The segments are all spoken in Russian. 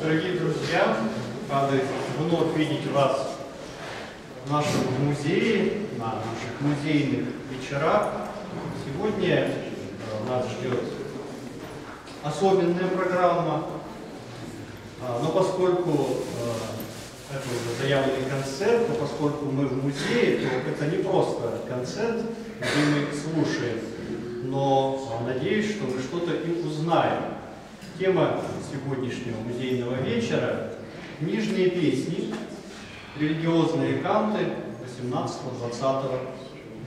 Дорогие друзья, рады вновь видеть вас в нашем музее, на наших музейных вечерах. Сегодня нас ждет особенная программа, А, но поскольку э, это уже заявленный концерт, но поскольку мы в музее, то это не просто концерт, где мы слушаем, но э, надеюсь, что мы что-то и узнаем. Тема сегодняшнего музейного вечера – книжные песни, религиозные канты 18-20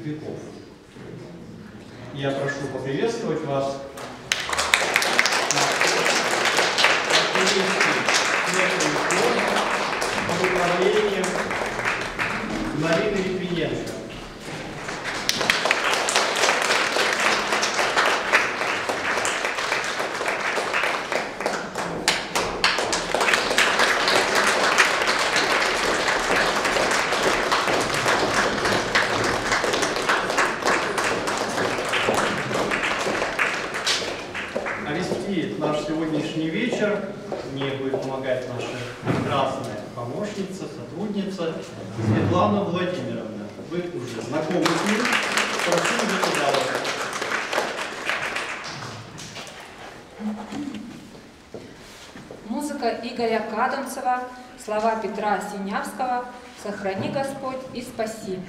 веков. Я прошу поприветствовать вас под управлением Марины Игоря Кадамцева, слова Петра Синявского «Сохрани Господь и спаси».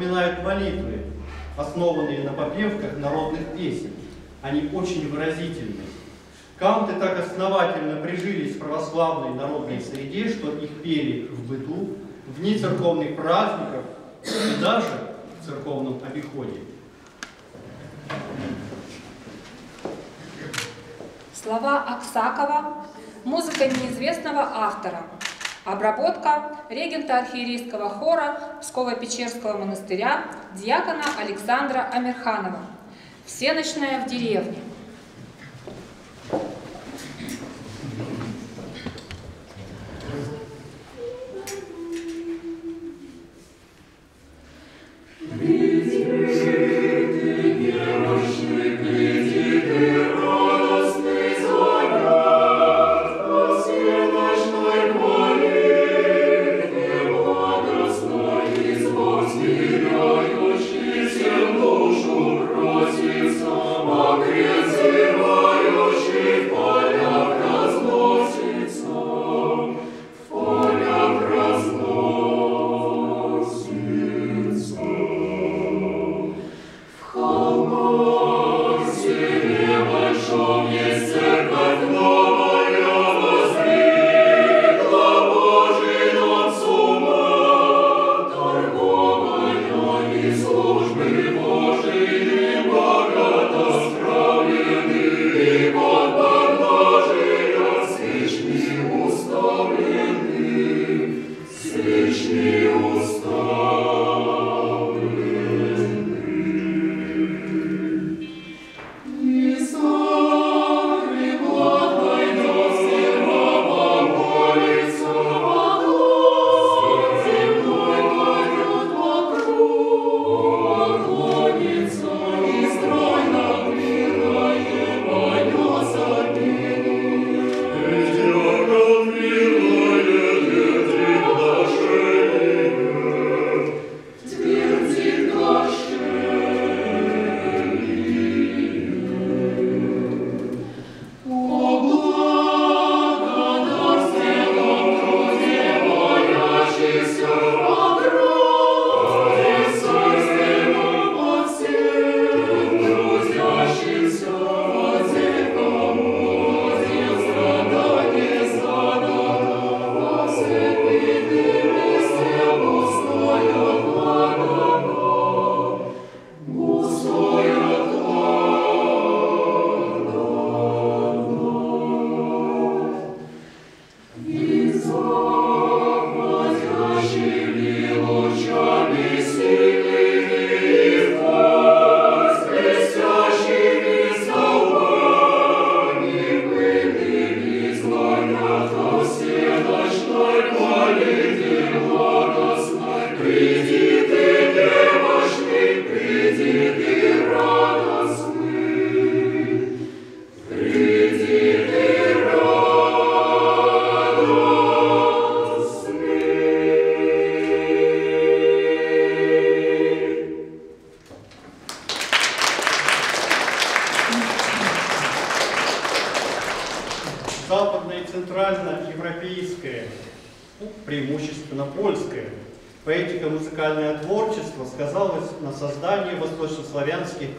Напоминают молитвы, основанные на попевках народных песен. Они очень выразительны. Канты так основательно прижились в православной народной среде, что их пели в быту, в дни церковных праздников и даже в церковном обиходе. Слова Аксакова, музыка неизвестного автора. Обработка регента архиерейского хора Псково-Печерского монастыря диакона Александра Амирханова. Всеночная в деревне.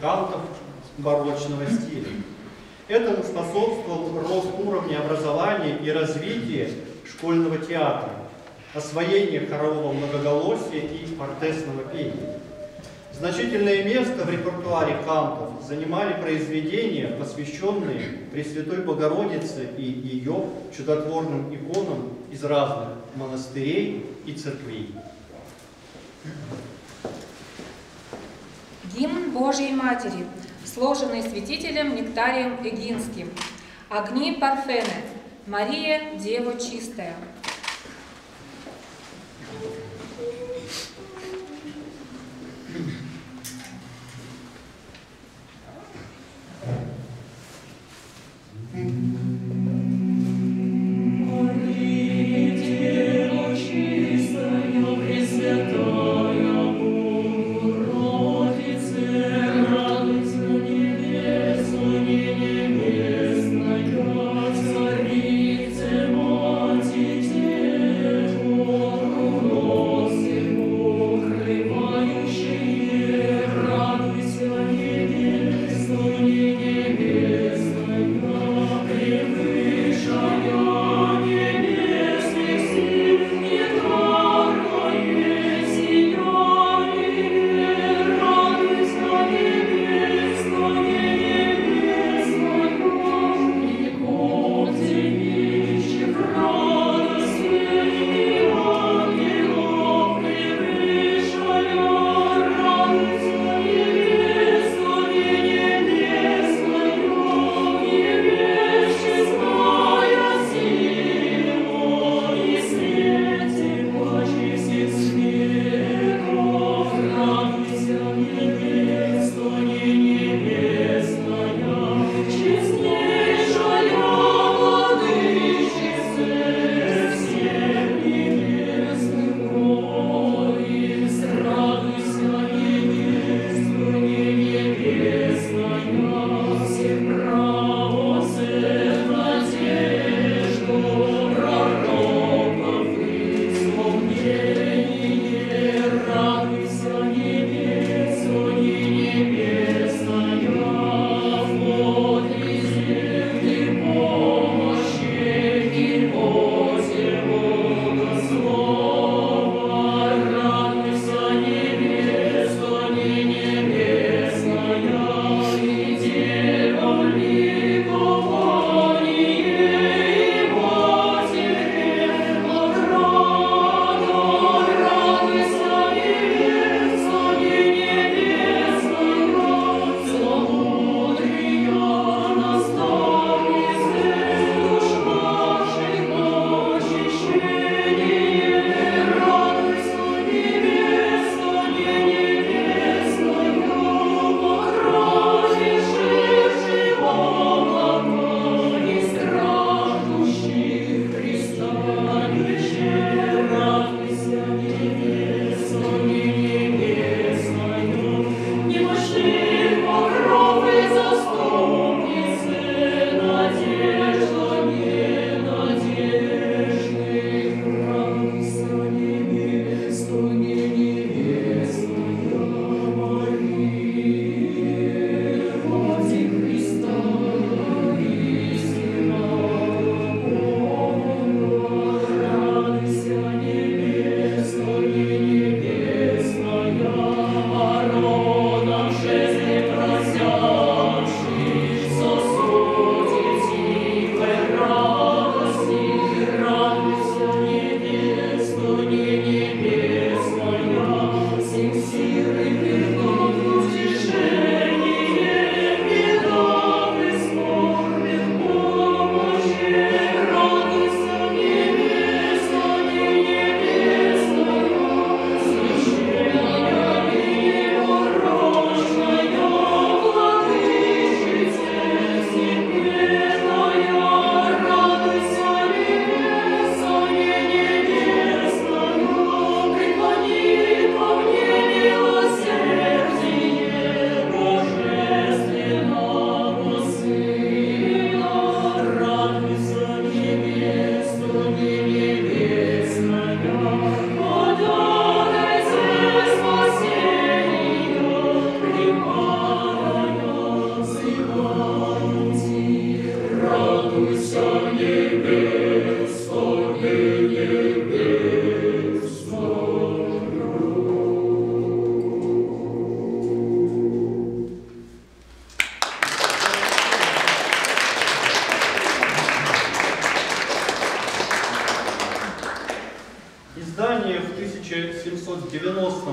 Восточнославянских кантов барочного стиля. Этому способствовал рост уровня образования и развития школьного театра, освоение хорового многоголосия и ортесного пения. Значительное место в репертуаре кантов занимали произведения, посвященные Пресвятой Богородице и ее чудотворным иконам из разных монастырей и церквей. Божьей Матери, сложенный святителем Нектарием Эгинским. Огни Парфены. Мария, Дева чистая.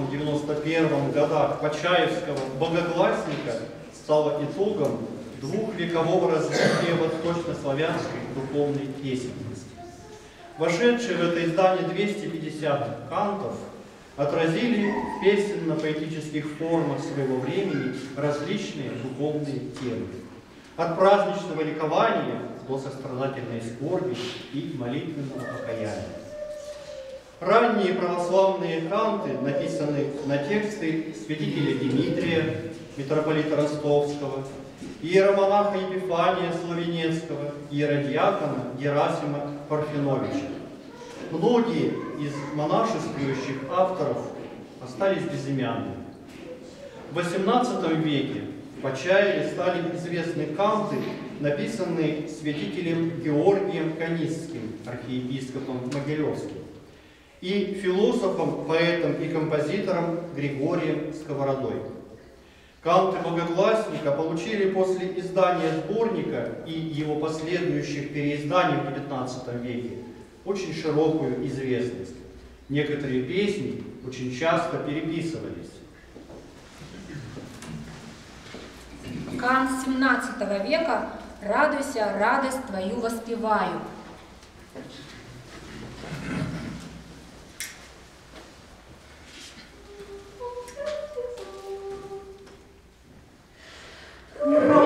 90-х годах Почаевского богогласника стало итогом двухвекового развития восточнославянской духовной песенности. Вошедшие в это издание 250 кантов отразили в песенно-поэтических формах своего времени различные духовные темы. От праздничного ликования до сострадательной скорби и молитвенного покаяния. Ранние православные канты написаны на тексты святителя Дмитрия, митрополита Ростовского, иеромонаха Епифания Славенецкого, иеродиакона Герасима Парфеновича. Многие из монашествующих авторов остались безымянными. В XVIII веке в Почаеве стали известны канты, написанные святителем Георгием Канистским, архиепископом Могилевским, и философом, поэтом и композитором Григорием Сковородой. Канты Богогласника получили после издания сборника и его последующих переизданий в XIX веке очень широкую известность. Некоторые песни очень часто переписывались. Кант XVII века «Радуйся, радость твою воспеваю». Канты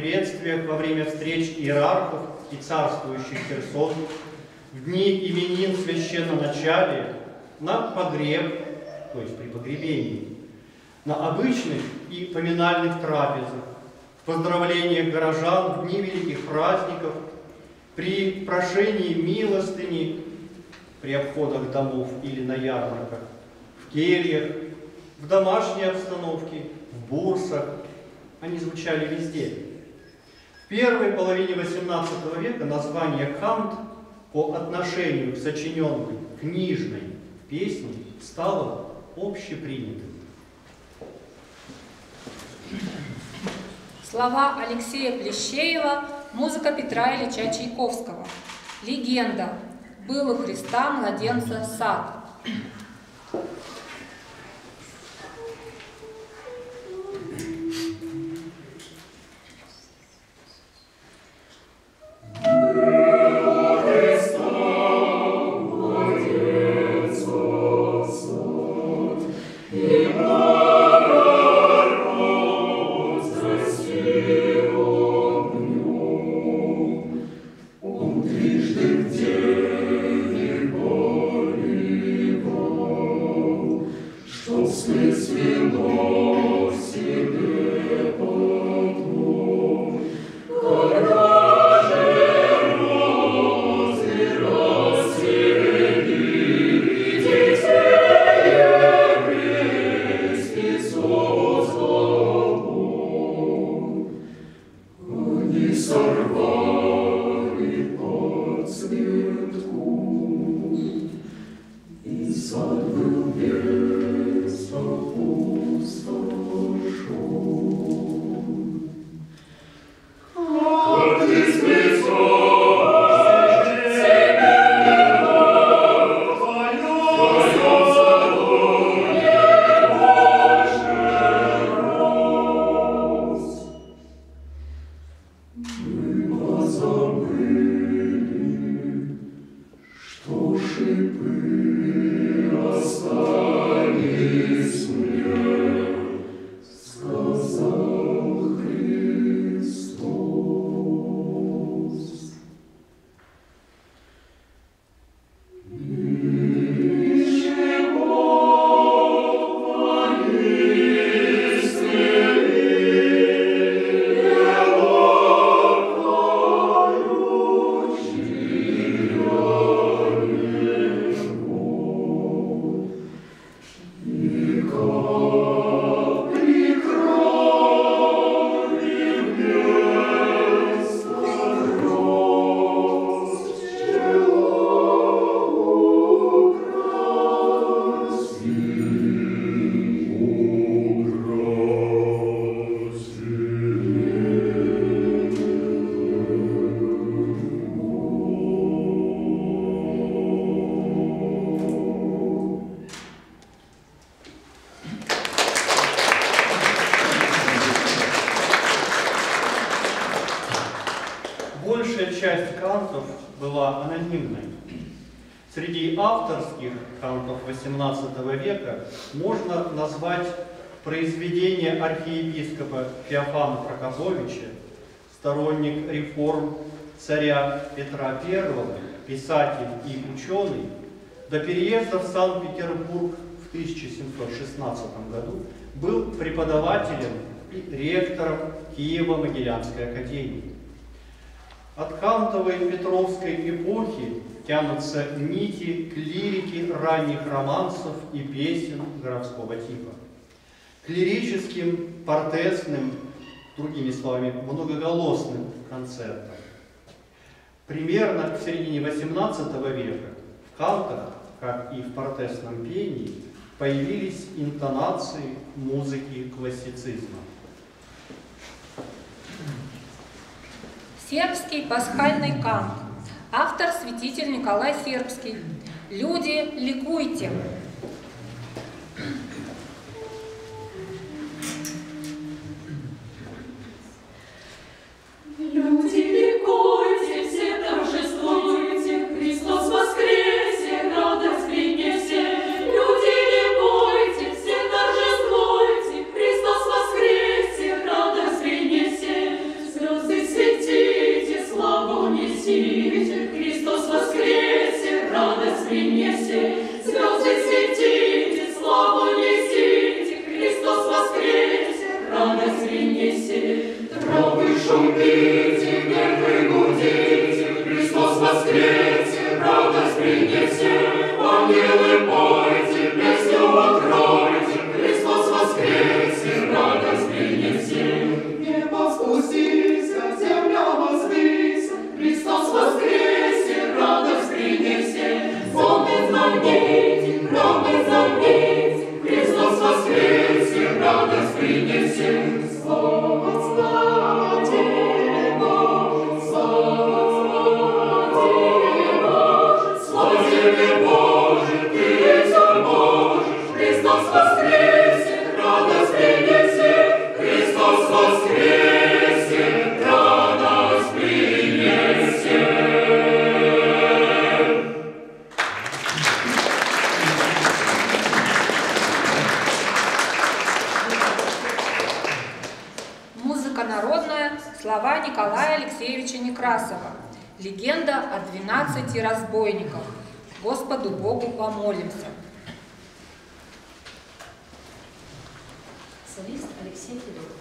приветствиях во время встреч иерархов и царствующих персон, в дни именин в на погреб, то есть при погребении, на обычных и поминальных трапезах, в поздравлениях горожан в дни великих праздников, при прошении милостыни, при обходах домов или на ярмарках, в кельях, в домашней обстановке, в бурсах. Они звучали везде. Первой половине XVIII века название «кант» по отношению к сочиненной книжной песне стало общепринятым. Слова Алексея Плещеева, музыка Петра Ильича Чайковского. Легенда. Был у Христа младенца сад. Часть кантов была анонимной. Среди авторских кантов XVIII века можно назвать произведение архиепископа Феофана Прокоповича, сторонник реформ царя Петра I, писатель и ученый, до переезда в Санкт-Петербург в 1716 году был преподавателем и ректором Киево-Могилянской академии. От Кантовой Петровской эпохи тянутся нити к лирике ранних романсов и песен городского типа. К лирическим, портесным, другими словами, многоголосным концертам. Примерно в середине XVIII века в кантах, как и в портесном пении, появились интонации музыки классицизма. Сербский пасхальный кант. Автор святитель Николай Сербский. Люди, ликуйте! Воскресе, радость принесе. Ангелы пойте, Господу Богу помолимся. Солист Алексей Федоров.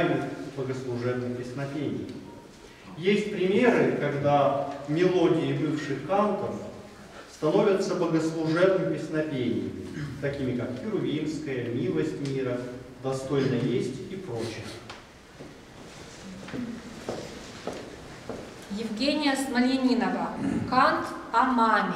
называемых богослужебных песнопений. Есть примеры, когда мелодии бывших кантов становятся богослужебными песнопениями, такими как Херувимская, Милость мира, Достойно есть и прочее. Евгения Смоленинова. Кант о маме.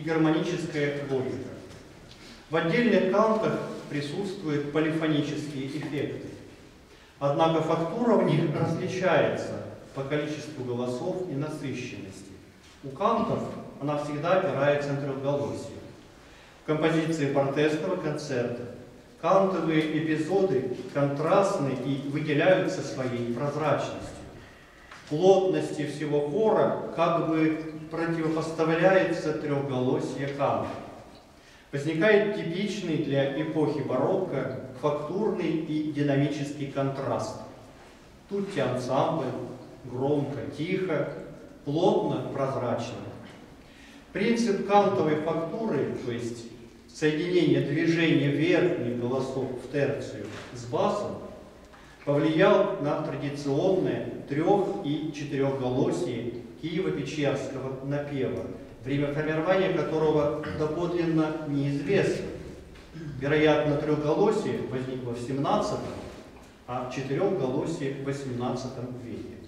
И гармоническая логика. В отдельных кантах присутствуют полифонические эффекты. Однако фактура в них различается по количеству голосов и насыщенности. У кантов она всегда опирается на трехголосие. В композиции портесного концерта кантовые эпизоды контрастны и выделяются своей прозрачностью. Плотности всего хора как бы противопоставляется трехголосие канта. Возникает типичный для эпохи барокко фактурный и динамический контраст. Тут ансамбль, громко, тихо, плотно, прозрачно. Принцип кантовой фактуры, то есть соединение движения верхних голосов в терцию с басом, повлиял на традиционное трех- и четырехголосие Киево-Печерского напева, время формирования которого доподлинно неизвестно. Вероятно, трехголосие возникло в 17 а четырехголосие в 18 веке.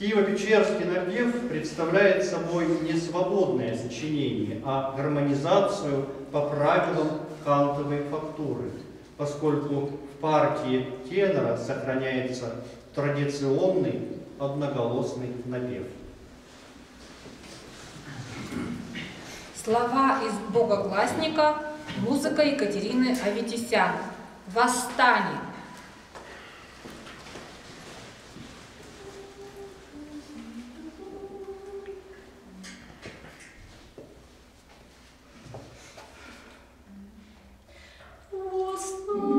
Киево-Печерский напев представляет собой не свободное сочинение, а гармонизацию по правилам кантовой фактуры, поскольку в партии тенора сохраняется традиционный одноголосный напев. Слова из «Богогласника», музыка Екатерины Аветисян. «Восстание». Восстань,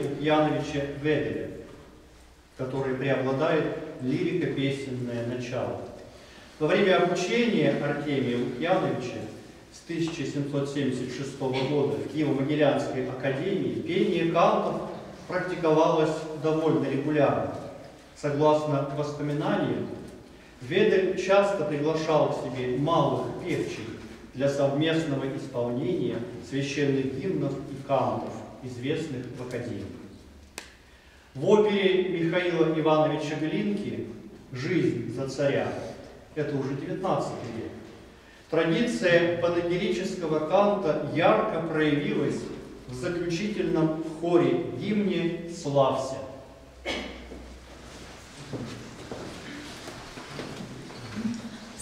Лукьяновича Веделя, который преобладает лирико-песенное начало. Во время обучения Артемия Лукьяновича с 1776 года в Киево-Могилянской академии пение кантов практиковалось довольно регулярно. Согласно воспоминаниям, Ведель часто приглашал к себе малых певчих для совместного исполнения священных гимнов и кантов, известных в академии. В опере Михаила Ивановича Глинки «Жизнь за царя» это уже 19 век, Традиция панегирического канта ярко проявилась в заключительном хоре гимне «Славься».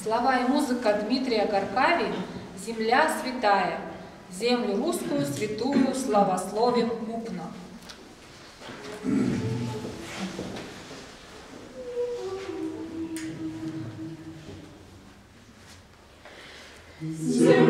Слова и музыка Дмитрия Горкави «Земля святая», землю русскую святую славословим купно. Землю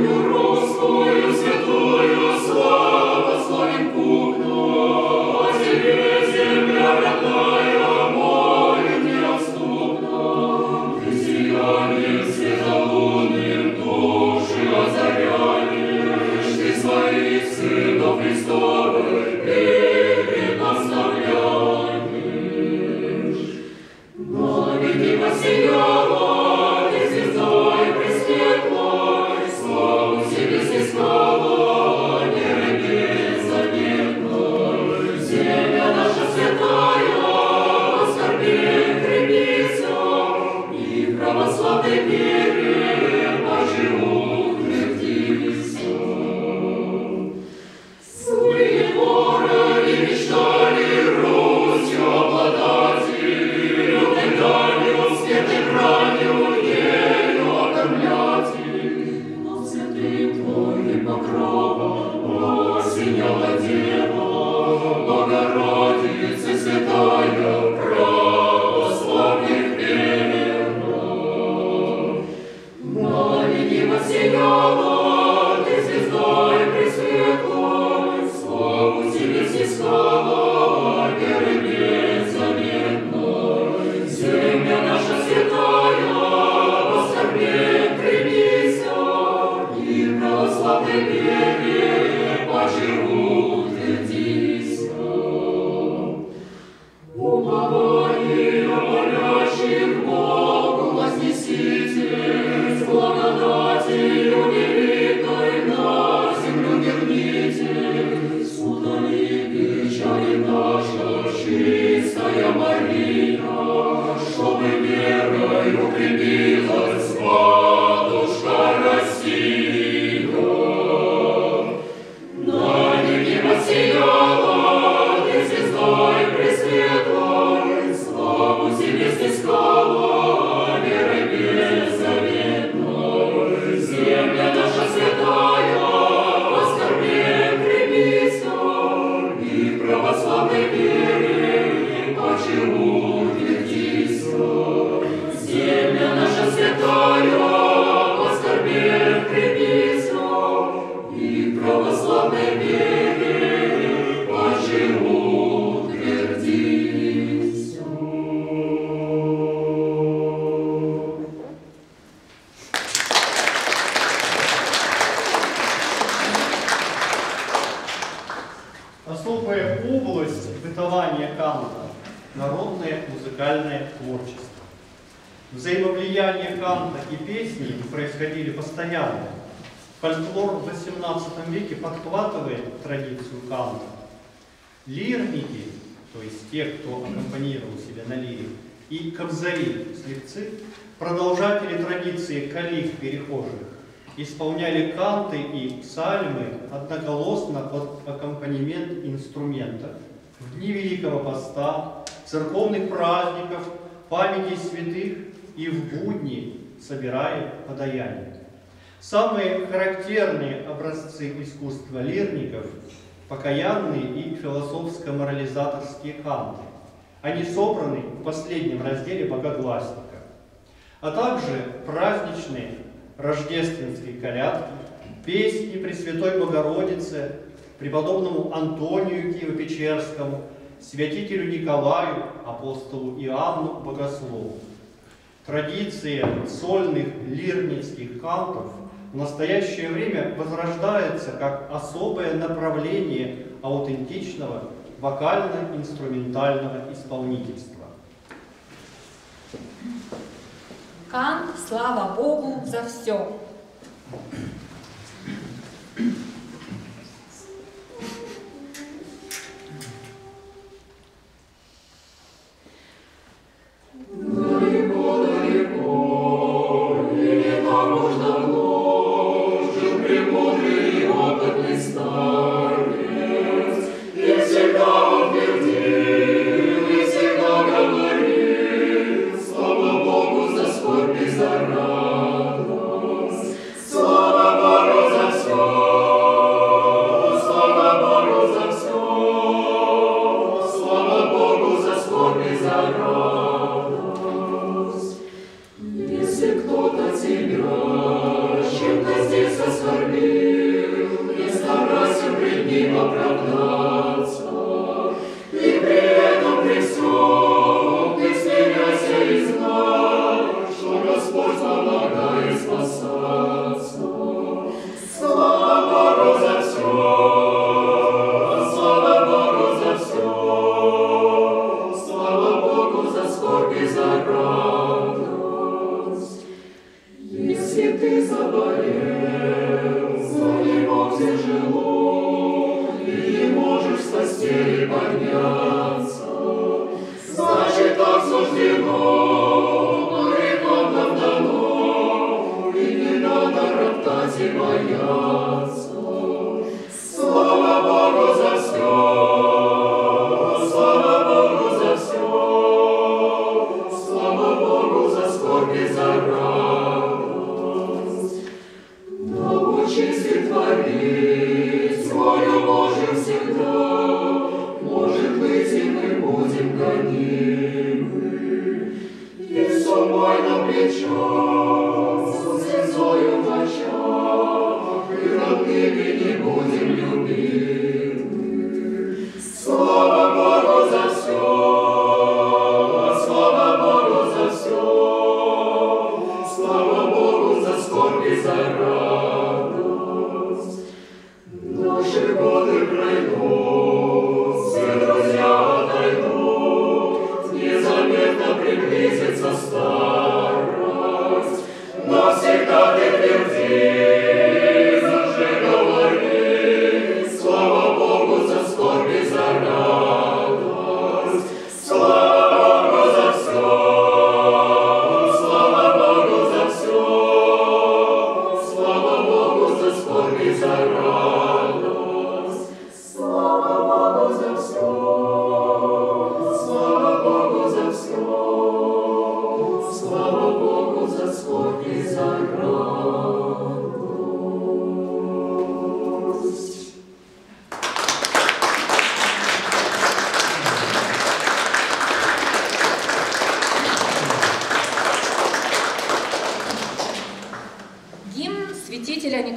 тех, кто аккомпанировал себя на лире, и кобзари, слепцы, продолжатели традиции калиф перехожих, исполняли канты и псальмы одноголосно под аккомпанемент инструментов в дни Великого Поста, церковных праздников, памяти святых и в будни собирая подаяние. Самые характерные образцы искусства лирников покаянные и философско-морализаторские канты. Они собраны в последнем разделе богогласника, а также праздничные рождественские колядки, песни Пресвятой Богородице, преподобному Антонию Киево-Печерскому, святителю Николаю, апостолу Иоанну Богослову. Традиция сольных лирницких кантов – в настоящее время возрождается как особое направление аутентичного вокально-инструментального исполнительства. Кан, слава Богу, за все.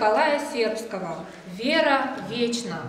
Николая Сербского «Вера вечна».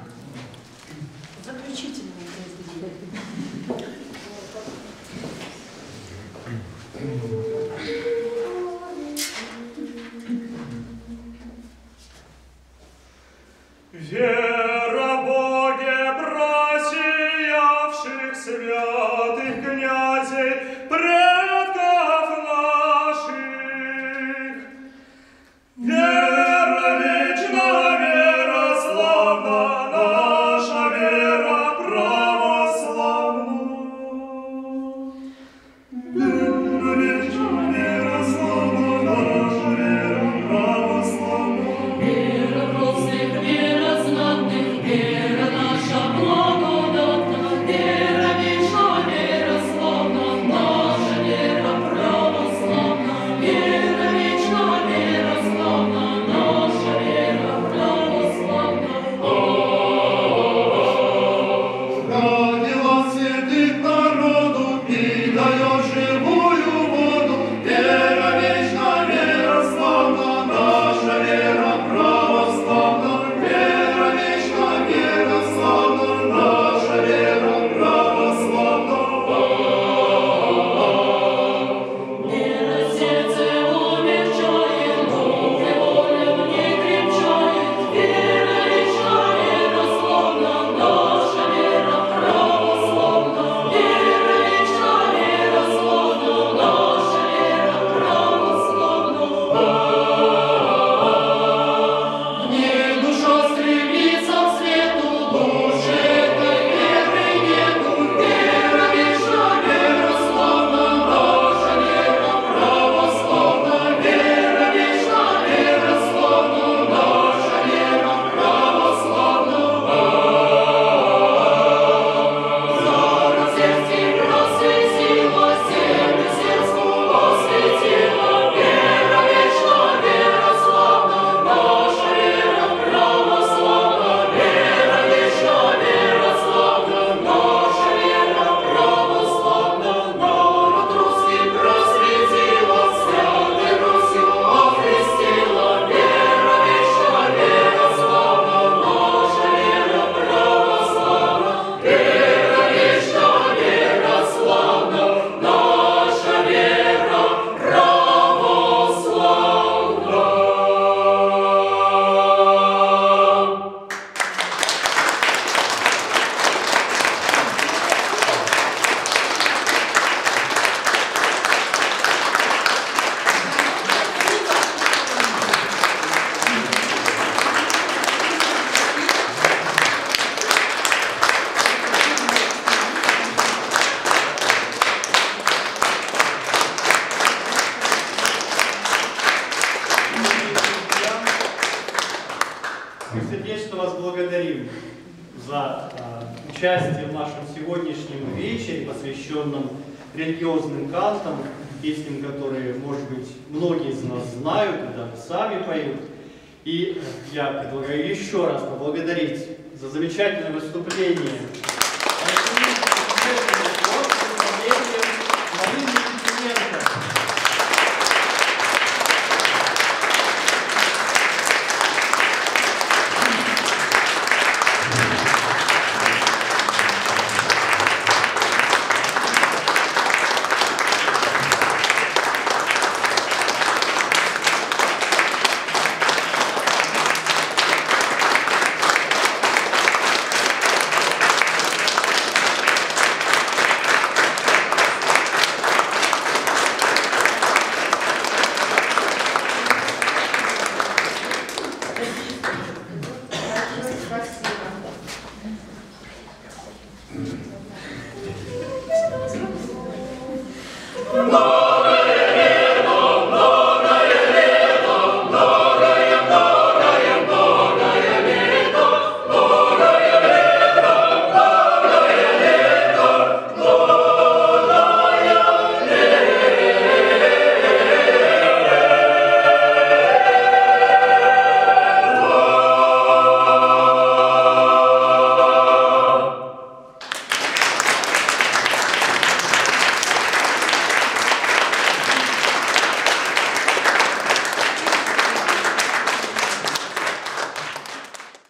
участие в нашем сегодняшнем вечере, посвященном религиозным кантам, песням, которые, может быть, многие из нас знают и даже сами поют. И я предлагаю еще раз поблагодарить за замечательное выступление